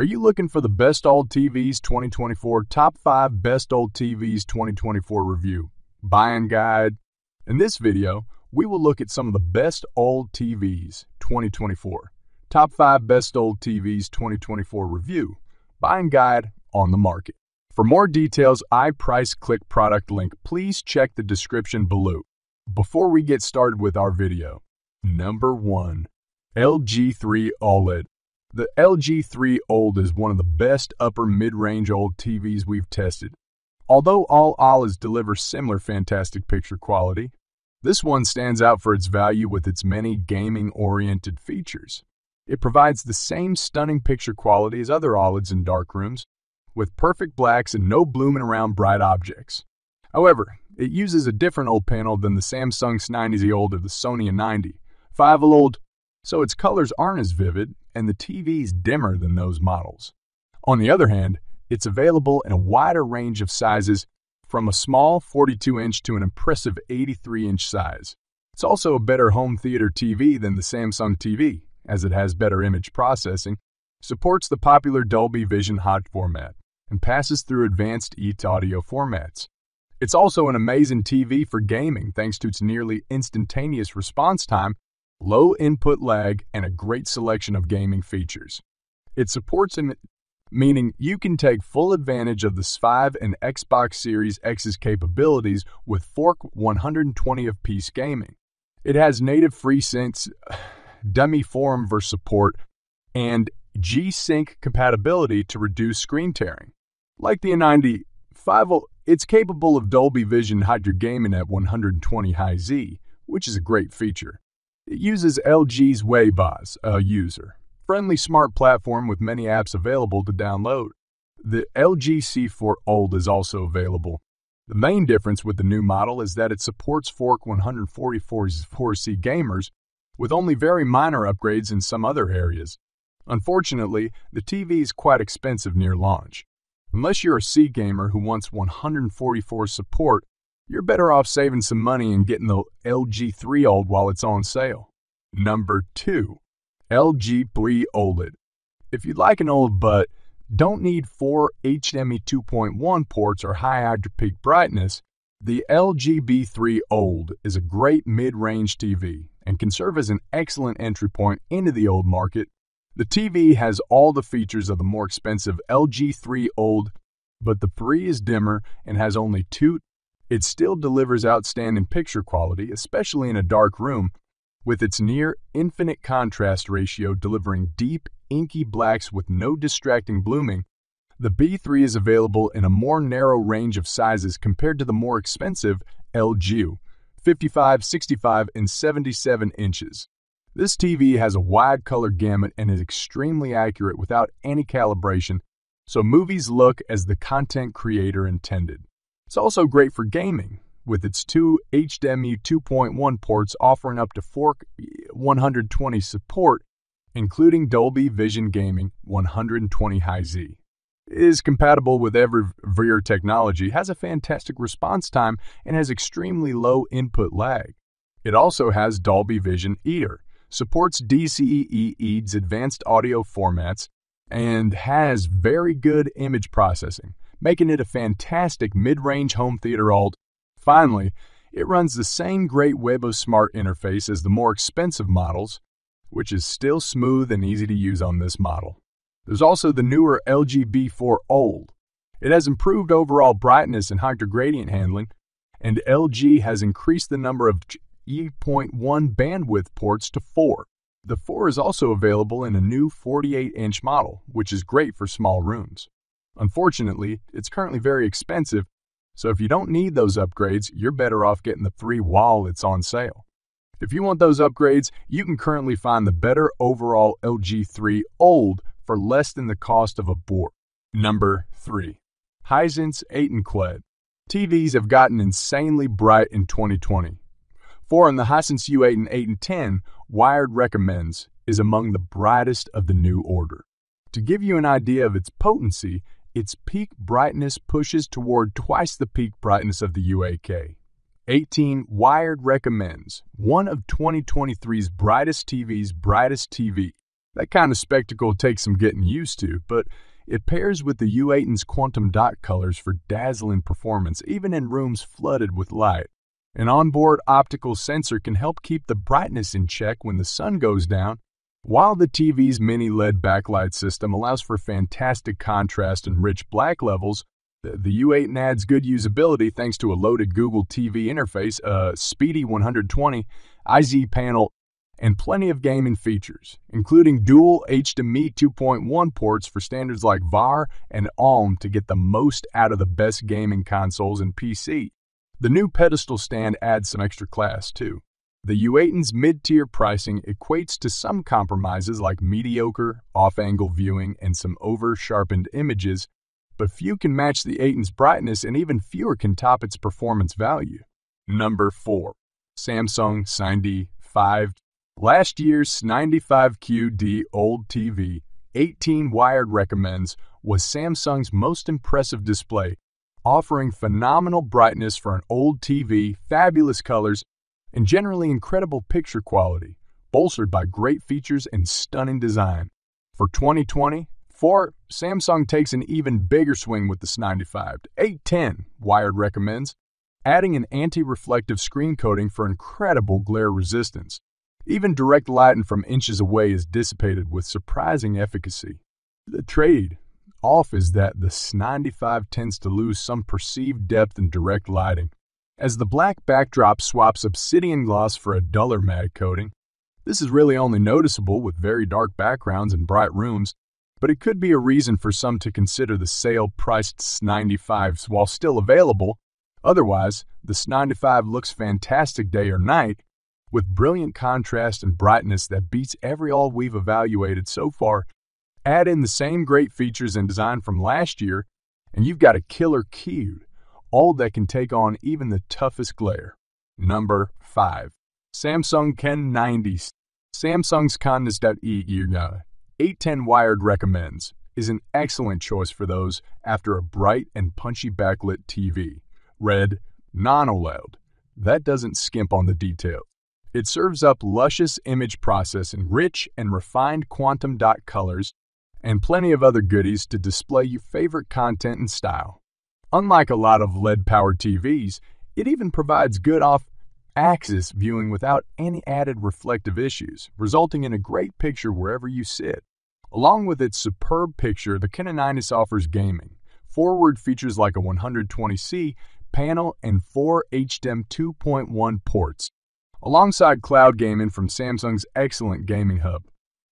Are you looking for the best OLED TVs 2024 top 5 best OLED TVs 2024 review, buying guide? In this video, we will look at some of the best OLED TVs 2024, top 5 best OLED TVs 2024 review, buying guide on the market. For more details, I price click product link, please check the description below. Before we get started with our video, number 1, LG C3 OLED. The LG C3 OLED is one of the best upper mid-range OLED TVs we've tested. Although all OLEDs deliver similar fantastic picture quality, this one stands out for its value with its many gaming-oriented features. It provides the same stunning picture quality as other OLEDs in darkrooms, with perfect blacks and no blooming around bright objects. However, it uses a different OLED panel than the Samsung S90 OLED or the Sony A90. 5 OLED so its colors aren't as vivid and the TV's dimmer than those models. On the other hand, it's available in a wider range of sizes from a small 42-inch to an impressive 83-inch size. It's also a better home theater TV than the Samsung TV, as it has better image processing, supports the popular Dolby Vision HUD format, and passes through advanced eT-audio formats. It's also an amazing TV for gaming thanks to its nearly instantaneous response time low input lag, and a great selection of gaming features. It supports an meaning you can take full advantage of the S5 and Xbox Series X's capabilities with Fork 120 of piece gaming. It has native FreeSync dummy form ver support and G-Sync compatibility to reduce screen tearing. Like the A90 it's capable of Dolby Vision Hydro Gaming at 120 High Z, which is a great feature. It uses LG's WebOS, a user friendly smart platform with many apps available to download. The LG C4 OLED is also available. The main difference with the new model is that it supports Fork 144C gamers with only very minor upgrades in some other areas. Unfortunately, the TV is quite expensive near launch. Unless you're a C gamer who wants 144 support, you're better off saving some money and getting the LG C3 OLED while it's on sale. Number 2. LG B3 OLED. If you'd like an OLED but don't need four HDMI 2.1 ports or high Hydro Peak brightness, the LG B3 OLED is a great mid-range TV and can serve as an excellent entry point into the OLED market. The TV has all the features of the more expensive LG C3 OLED, but the 3 is dimmer and has only two it still delivers outstanding picture quality, especially in a dark room, with its near infinite contrast ratio delivering deep, inky blacks with no distracting blooming. The B3 is available in a more narrow range of sizes compared to the more expensive LG 55, 65, and 77 inches. This TV has a wide color gamut and is extremely accurate without any calibration, so movies look as the content creator intended. It's also great for gaming, with its two HDMI 2.1 ports offering up to Fork eh, 120 support, including Dolby Vision Gaming 120 High Z. It is compatible with every VR technology, has a fantastic response time, and has extremely low input lag. It also has Dolby Vision Eater, supports DCE advanced audio formats, and has very good image processing making it a fantastic mid-range home theater alt. Finally, it runs the same great WebOS Smart interface as the more expensive models, which is still smooth and easy to use on this model. There's also the newer LG B4 OLED. It has improved overall brightness and hydrogradient handling, and LG has increased the number of E.1 bandwidth ports to 4. The 4 is also available in a new 48-inch model, which is great for small rooms. Unfortunately, it's currently very expensive, so if you don't need those upgrades, you're better off getting the 3 while it's on sale. If you want those upgrades, you can currently find the better overall LG C3 OLED for less than the cost of a board. Number 3. Hisense 8 and Quad. TVs have gotten insanely bright in 2020. For in the Hisense U8 and 8 and 10, Wired recommends is among the brightest of the new order. To give you an idea of its potency, its peak brightness pushes toward twice the peak brightness of the UAK. 18 Wired recommends one of 2023's brightest TV's brightest TV. That kind of spectacle takes some getting used to, but it pairs with the U8's quantum dot colors for dazzling performance, even in rooms flooded with light. An onboard optical sensor can help keep the brightness in check when the sun goes down, while the TV's mini LED backlight system allows for fantastic contrast and rich black levels. The U8 adds good usability thanks to a loaded Google TV interface, a speedy 120 IZ panel, and plenty of gaming features, including dual HDMI 2.1 ports for standards like VAR and ALM to get the most out of the best gaming consoles and PC. The new pedestal stand adds some extra class, too. The U8's mid-tier pricing equates to some compromises like mediocre, off-angle viewing and some over-sharpened images, but few can match the 8's brightness and even fewer can top its performance value. Number 4. Samsung S95 5 Last year's S95QD OLED TV 18 Wired recommends was Samsung's most impressive display offering phenomenal brightness for an OLED TV, fabulous colors, and generally incredible picture quality, bolstered by great features and stunning design. For 2020, 4, Samsung takes an even bigger swing with the S95 810, Wired recommends, adding an anti-reflective screen coating for incredible glare resistance. Even direct lighting from inches away is dissipated with surprising efficacy. The trade off is that the S95 tends to lose some perceived depth in direct lighting. As the black backdrop swaps obsidian gloss for a duller matte coating, this is really only noticeable with very dark backgrounds and bright rooms, but it could be a reason for some to consider the sale-priced S95s while still available. Otherwise, the S95 looks fantastic day or night, with brilliant contrast and brightness that beats every all we've evaluated so far Add in the same great features and design from last year, and you've got a killer cube, all that can take on even the toughest glare. Number 5. Samsung Ken 90s. Samsung's Kindness.e 810 Wired recommends is an excellent choice for those after a bright and punchy backlit TV. Red, non-OLED. That doesn't skimp on the details. It serves up luscious image processing, rich and refined quantum dot colors, and plenty of other goodies to display your favorite content and style. Unlike a lot of lead-powered TVs, it even provides good off-axis viewing without any added reflective issues, resulting in a great picture wherever you sit. Along with its superb picture, the Ken-90 offers gaming. Forward features like a 120C panel and four HDMI 2.1 ports, alongside cloud gaming from Samsung's excellent gaming hub.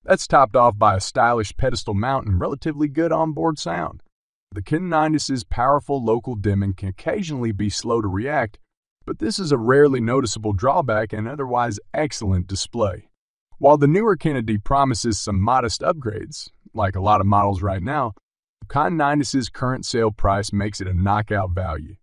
That's topped off by a stylish pedestal mount and relatively good onboard sound. The Ken-90's powerful local dimming can occasionally be slow to react, but this is a rarely noticeable drawback and otherwise excellent display. While the newer Kennedy promises some modest upgrades, like a lot of models right now, Ken-90's current sale price makes it a knockout value.